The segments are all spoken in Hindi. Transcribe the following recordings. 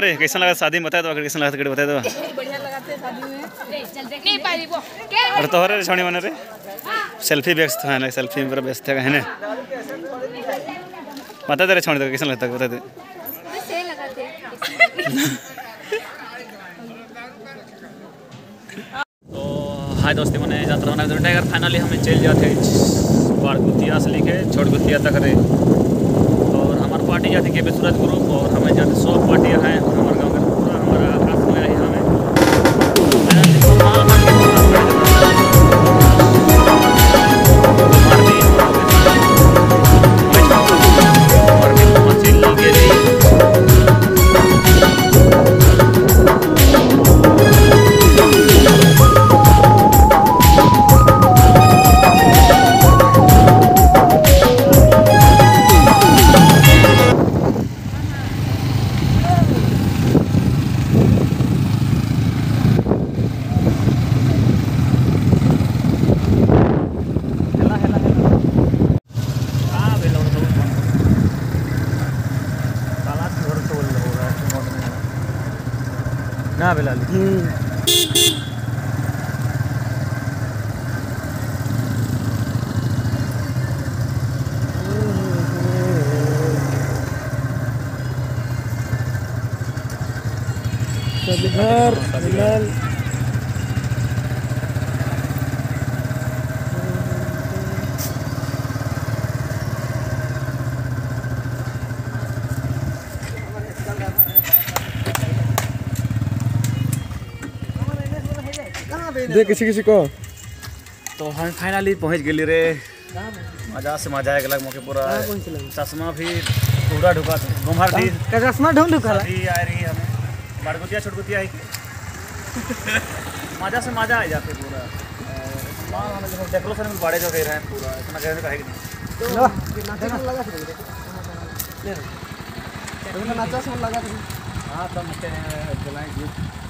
अरे, कैसा लगा शादी में? बता दो अगर कैसा लगा तो बता दो बढ़िया लगाते हैं शादी में नहीं पाई वो क्या अरे तो रे? सेल्फी व्यस्त है ना? सेल्फी में व्यस्त है ना? बता दे रे छोड़ी दो, कैसा लगता बता दे। तो हाय दोस्ती, मैंने यात्रा बना टाइगर फाइनली हमें चल जाते बड़ गुतिया से लिखे छोट गुतिया तक रे। और हमारे पार्टी जाती के सूरज ग्रुप और हमें जाते सब पार्टियाँ हैं। और ना बिलाली घर मिलल दे किसी किसी को तो हम फाइनली पहुँच गए रे मज़ा से मज़ा आए लग मौके पूरा चश्मा भी पूरा ढुका गुम्हार दी चश्मा ढूंढ अभी आ रही है हमें बड़गुतिया छोटगुतिया आई मज़ा से मज़ा आ जाते पूरा और हम लोग डेकोरेशन में बड़े जो कह रहे हैं पूरा इतना कहने का है कि नहीं नाचा से लगा हाँ तो मुझे जलाएँगे हाँ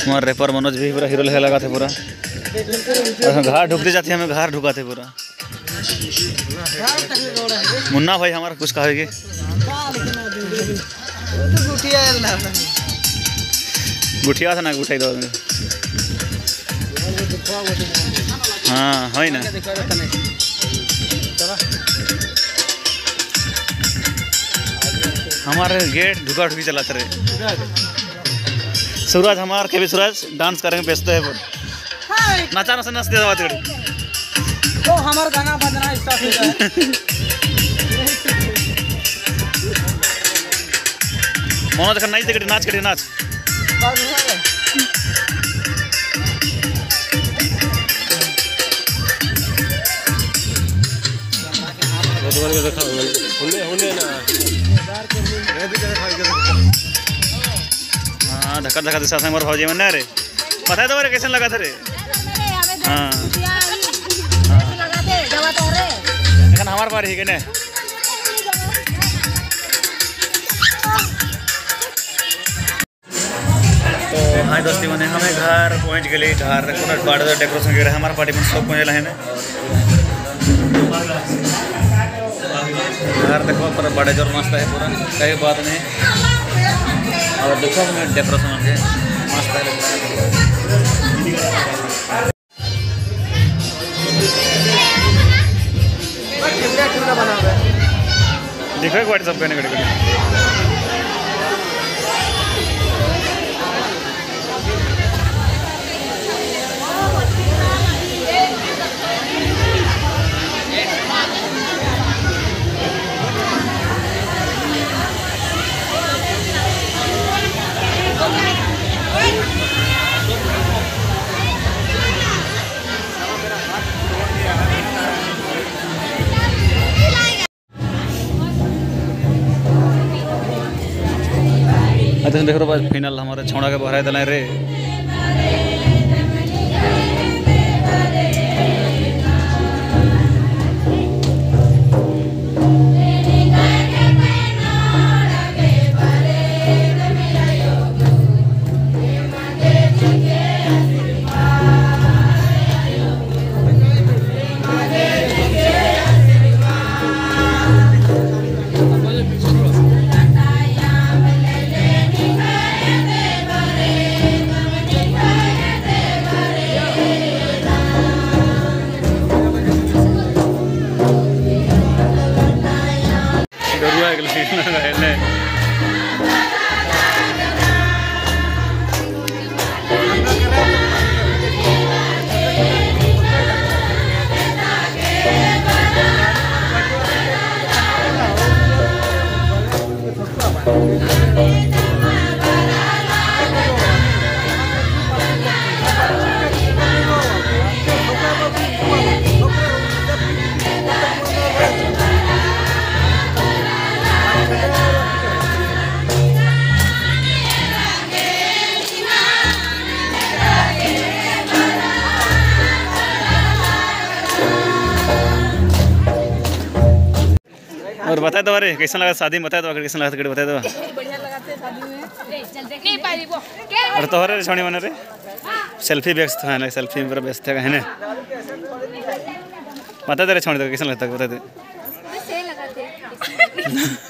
हमार रेपर मनोज भी पूरा हीरो लगा थे पूरा। घर ढुकते जाते हमें घर ढुकाते पूरा। मुन्ना भाई हमारा कुछ कहेगी गुठिया था ना, गुठाई दो हाँ है ना। हमारे गेट ढुका ढुकी चलाते रहे। सूरज हमार के भी सूरज डांस करेंगे बेचते हैं। पर नचा नचा नच दे बात तो हमार गाना बजना स्टार्ट हो जाए। मनोज खन्ना नाच करी नाच करी नाच। हाँ धक्का धक्का दिशा से हमारे भौजी में नहीं रे। पता है तो कैसे लगा था रे? हाँ। हमारे बार ही के ने। तो हाँ दोस्ती मैंने हमें घर पहुँच गए घर पूरा बाड़ डेकोरेशन वगैरह हमारे पार्टी में सब पहुँचे है घर देखो, पूरा बड़े ज़ोर मस्त है, पूरा। कई बात नहीं। और देखो हमें डेकोरेशन है मस्त है देखो एक सब कहने कड़े अच्छा देखो बस फाइनल हमारे छौड़ा के बहरा दिलाए रे बता दो अरे कैसा लगा शादी? में बता दो अगर कैसा लगा तो बता दो। तो शादी में। नहीं पाई वो। क्या? और तोहरे छोड़ी मन रे सेल्फी व्यस्त है ना सेल्फी में पूरा व्यस्त है है ना? बता दे रे छोड़ दो कैसा लगता है बता दे।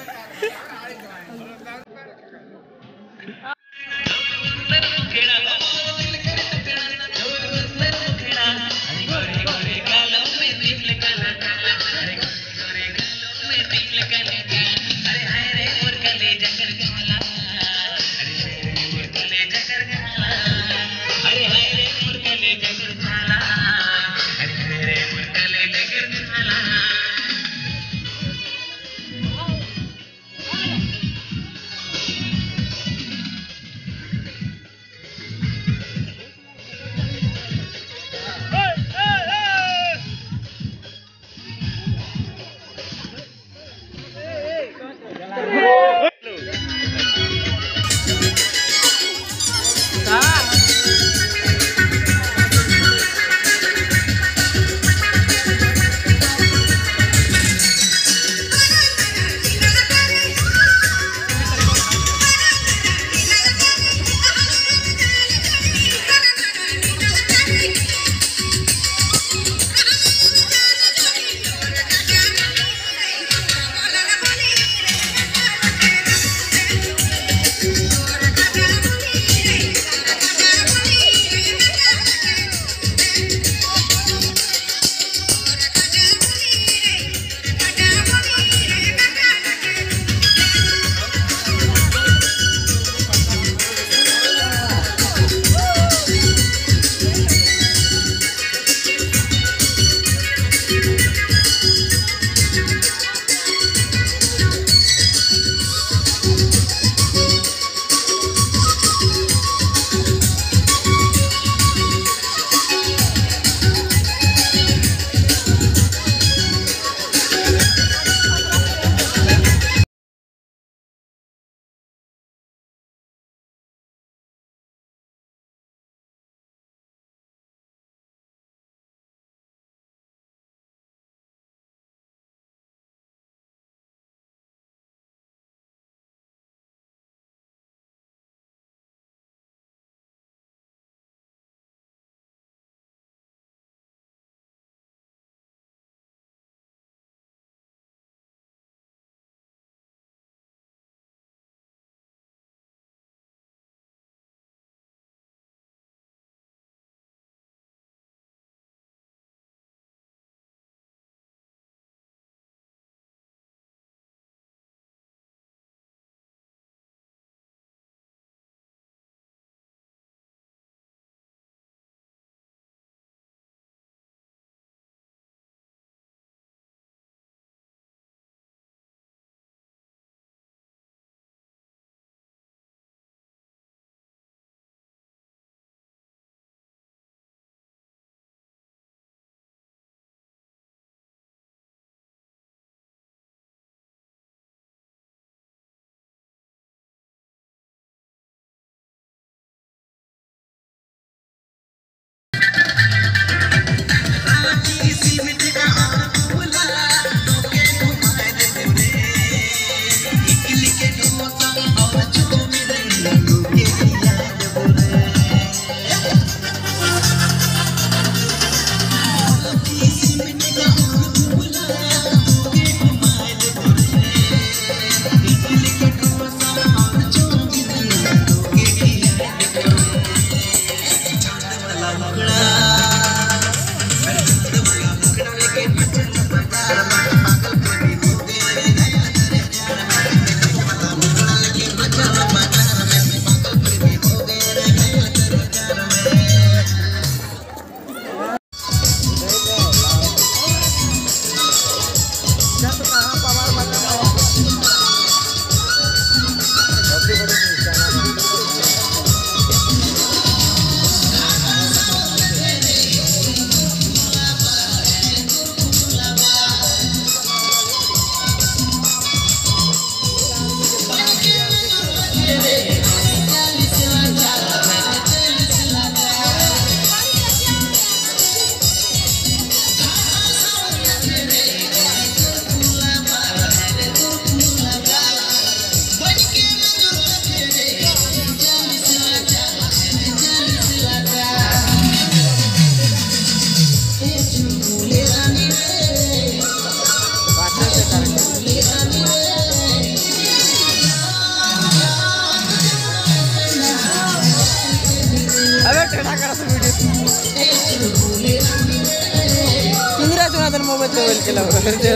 वीडियो इंदिरा जोनाथन मोबाइल तो बोल के लगा फिर जो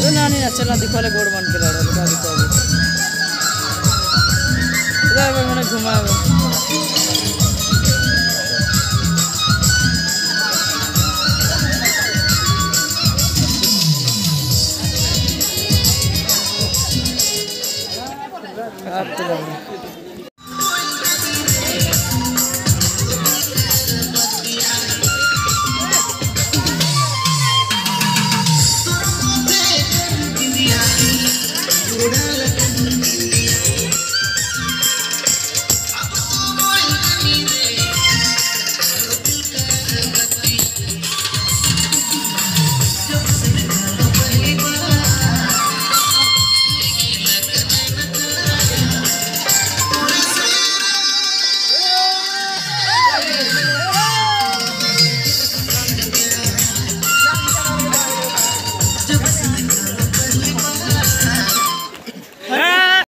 तो नानी ना चला दिखवाले गोड़ बन के लड़ा